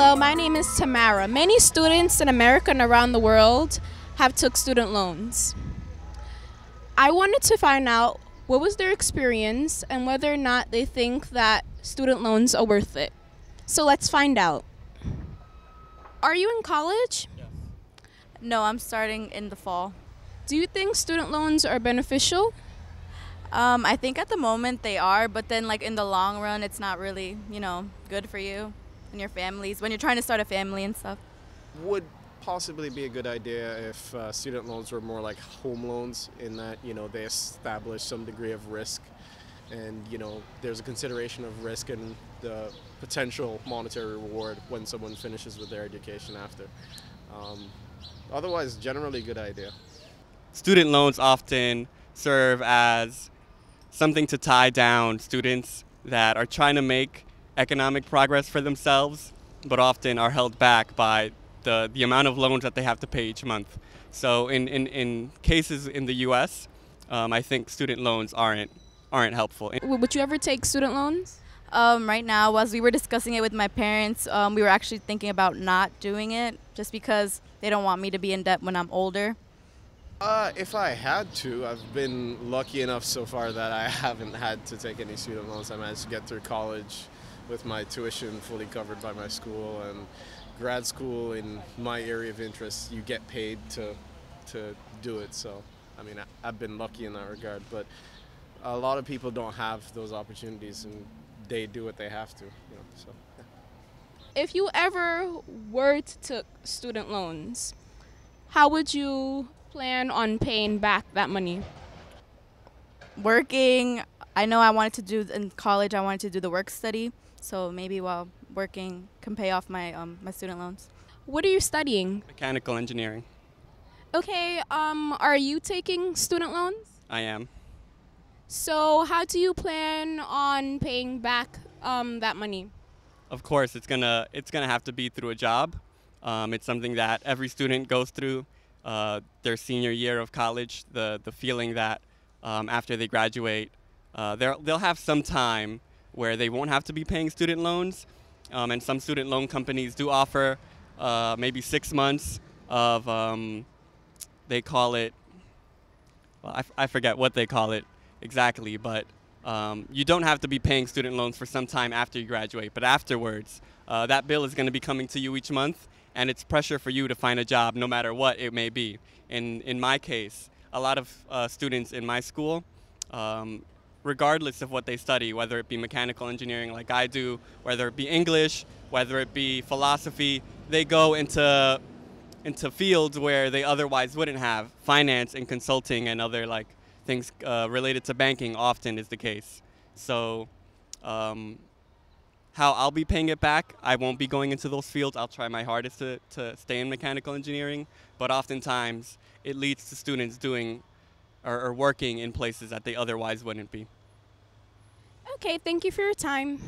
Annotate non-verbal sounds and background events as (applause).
Hello, my name is Tamara. Many students in America and around the world have took student loans. I wanted to find out what was their experience and whether or not they think that student loans are worth it. So let's find out. Are you in college? Yes. No, I'm starting in the fall. Do you think student loans are beneficial? Um, I think at the moment they are, but then like in the long run, it's not really, you know, good for you and your families when you're trying to start a family and stuff. Would possibly be a good idea if uh, student loans were more like home loans in that you know they establish some degree of risk and you know there's a consideration of risk and the potential monetary reward when someone finishes with their education after um, otherwise generally good idea student loans often serve as something to tie down students that are trying to make economic progress for themselves but often are held back by the, the amount of loans that they have to pay each month. So in, in, in cases in the U.S., um, I think student loans aren't aren't helpful. Would you ever take student loans? Um, right now, as we were discussing it with my parents, um, we were actually thinking about not doing it just because they don't want me to be in debt when I'm older. Uh, if I had to, I've been lucky enough so far that I (laughs) haven't had to take any student loans. I managed to get through college with my tuition fully covered by my school and grad school in my area of interest, you get paid to to do it. So, I mean, I, have been lucky in that regard. But a lot of people don't have those opportunities, and they do what they have to. You know, so. Yeah. If you ever were to take student loans, how would you plan on paying back that money? Working. I know I wanted to do in college. I wanted to do the work study. So maybe while working can pay off my um, my student loans. What are you studying? Mechanical engineering. Okay, um, are you taking student loans? I am. So how do you plan on paying back um, that money? Of course, it's gonna it's gonna have to be through a job. Um, it's something that every student goes through uh, their senior year of college. The the feeling that um, after they graduate, uh, they'll they'll have some time where they won't have to be paying student loans. Um, and some student loan companies do offer uh, maybe six months of, um, they call it, well, I, forget what they call it exactly, but um, you don't have to be paying student loans for some time after you graduate. But afterwards, uh, that bill is going to be coming to you each month, and it's pressure for you to find a job no matter what it may be. In, in my case, a lot of uh, students in my school um, regardless of what they study, whether it be mechanical engineering like I do, whether it be English, whether it be philosophy, they go into into fields where they otherwise wouldn't have. Finance and consulting and other like things uh, related to banking often is the case. So, um, how I'll be paying it back, I won't be going into those fields. I'll try my hardest to, to stay in mechanical engineering, but oftentimes it leads to students doing or, or working in places that they otherwise wouldn't be. Okay, thank you for your time.